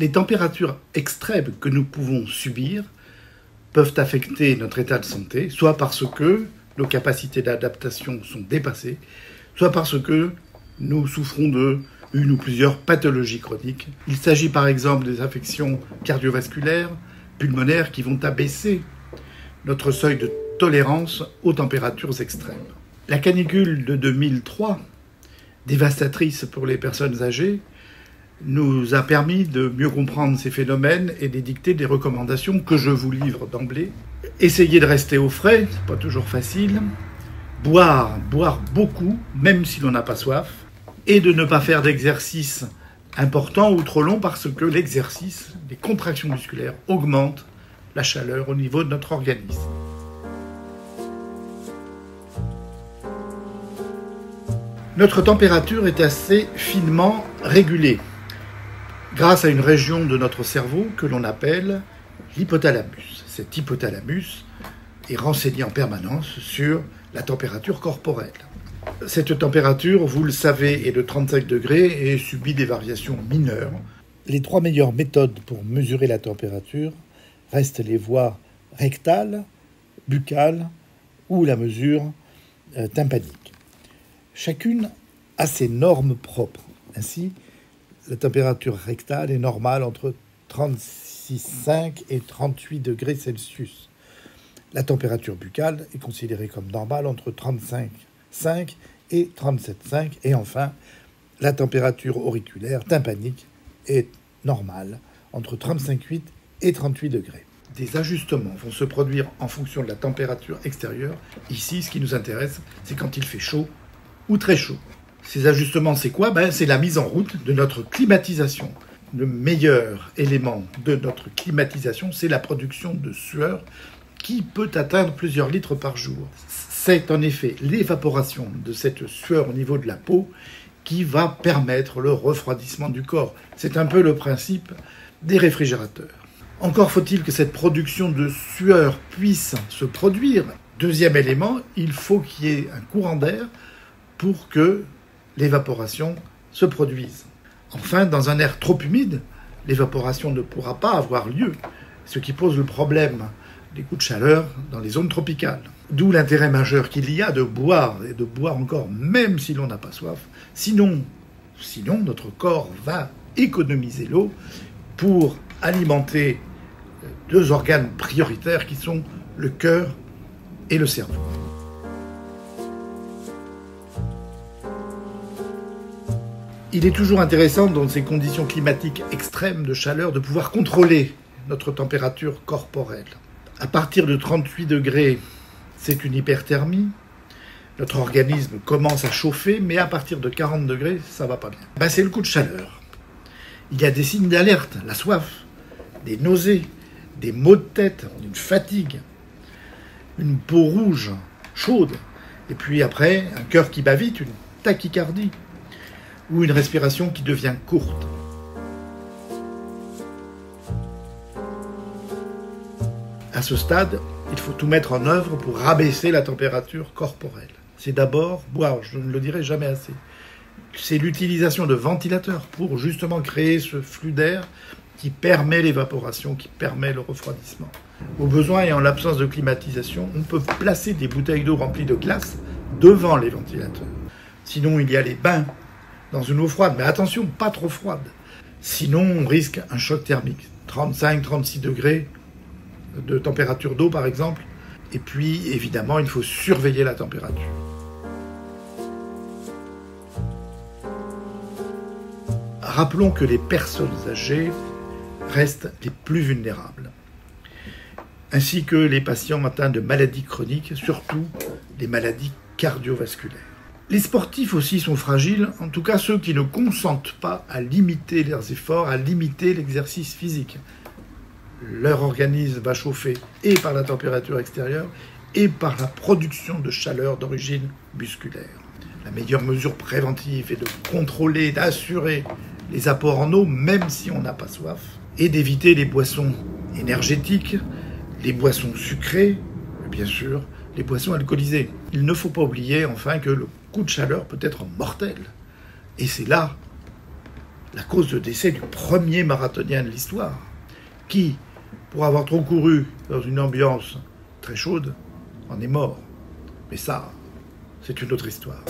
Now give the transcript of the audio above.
Les températures extrêmes que nous pouvons subir peuvent affecter notre état de santé, soit parce que nos capacités d'adaptation sont dépassées, soit parce que nous souffrons de une ou plusieurs pathologies chroniques. Il s'agit par exemple des affections cardiovasculaires, pulmonaires qui vont abaisser notre seuil de tolérance aux températures extrêmes. La canicule de 2003, dévastatrice pour les personnes âgées, nous a permis de mieux comprendre ces phénomènes et d'édicter des recommandations que je vous livre d'emblée. Essayez de rester au frais, c'est pas toujours facile. Boire, boire beaucoup, même si l'on n'a pas soif. Et de ne pas faire d'exercice important ou trop long parce que l'exercice, les contractions musculaires augmentent la chaleur au niveau de notre organisme. Notre température est assez finement régulée grâce à une région de notre cerveau que l'on appelle l'hypothalamus. Cet hypothalamus est renseigné en permanence sur la température corporelle. Cette température, vous le savez, est de 35 degrés et subit des variations mineures. Les trois meilleures méthodes pour mesurer la température restent les voies rectales, buccales ou la mesure euh, tympanique. Chacune a ses normes propres. Ainsi, la température rectale est normale entre 36,5 et 38 degrés Celsius. La température buccale est considérée comme normale entre 35,5 et 37,5. Et enfin, la température auriculaire tympanique est normale entre 35,8 et 38 degrés. Des ajustements vont se produire en fonction de la température extérieure. Ici, ce qui nous intéresse, c'est quand il fait chaud ou très chaud. Ces ajustements, c'est quoi? Ben, C'est la mise en route de notre climatisation. Le meilleur élément de notre climatisation, c'est la production de sueur qui peut atteindre plusieurs litres par jour. C'est en effet l'évaporation de cette sueur au niveau de la peau qui va permettre le refroidissement du corps. C'est un peu le principe des réfrigérateurs. Encore faut-il que cette production de sueur puisse se produire. Deuxième élément, il faut qu'il y ait un courant d'air pour que l'évaporation se produise. Enfin, dans un air trop humide, l'évaporation ne pourra pas avoir lieu, ce qui pose le problème des coups de chaleur dans les zones tropicales. D'où l'intérêt majeur qu'il y a de boire et de boire encore même si l'on n'a pas soif. Sinon, sinon notre corps va économiser l'eau pour alimenter deux organes prioritaires qui sont le cœur et le cerveau. Il est toujours intéressant dans ces conditions climatiques extrêmes de chaleur de pouvoir contrôler notre température corporelle. À partir de 38 degrés, c'est une hyperthermie. Notre organisme commence à chauffer, mais à partir de 40 degrés, ça va pas bien. Ben, c'est le coup de chaleur. Il y a des signes d'alerte, la soif, des nausées, des maux de tête, une fatigue, une peau rouge, chaude, et puis après, un cœur qui bat vite, une tachycardie ou une respiration qui devient courte. À ce stade, il faut tout mettre en œuvre pour rabaisser la température corporelle. C'est d'abord boire, je ne le dirai jamais assez. C'est l'utilisation de ventilateurs pour justement créer ce flux d'air qui permet l'évaporation, qui permet le refroidissement. Au besoin et en l'absence de climatisation, on peut placer des bouteilles d'eau remplies de glace devant les ventilateurs. Sinon, il y a les bains dans une eau froide, mais attention, pas trop froide. Sinon, on risque un choc thermique. 35-36 degrés de température d'eau, par exemple. Et puis, évidemment, il faut surveiller la température. Rappelons que les personnes âgées restent les plus vulnérables, ainsi que les patients atteints de maladies chroniques, surtout les maladies cardiovasculaires. Les sportifs aussi sont fragiles, en tout cas ceux qui ne consentent pas à limiter leurs efforts, à limiter l'exercice physique. Leur organisme va chauffer et par la température extérieure et par la production de chaleur d'origine musculaire. La meilleure mesure préventive est de contrôler, d'assurer les apports en eau, même si on n'a pas soif, et d'éviter les boissons énergétiques, les boissons sucrées, bien sûr, les boissons alcoolisées. Il ne faut pas oublier enfin que le coup de chaleur peut être mortel. Et c'est là la cause de décès du premier marathonien de l'histoire, qui, pour avoir trop couru dans une ambiance très chaude, en est mort. Mais ça, c'est une autre histoire.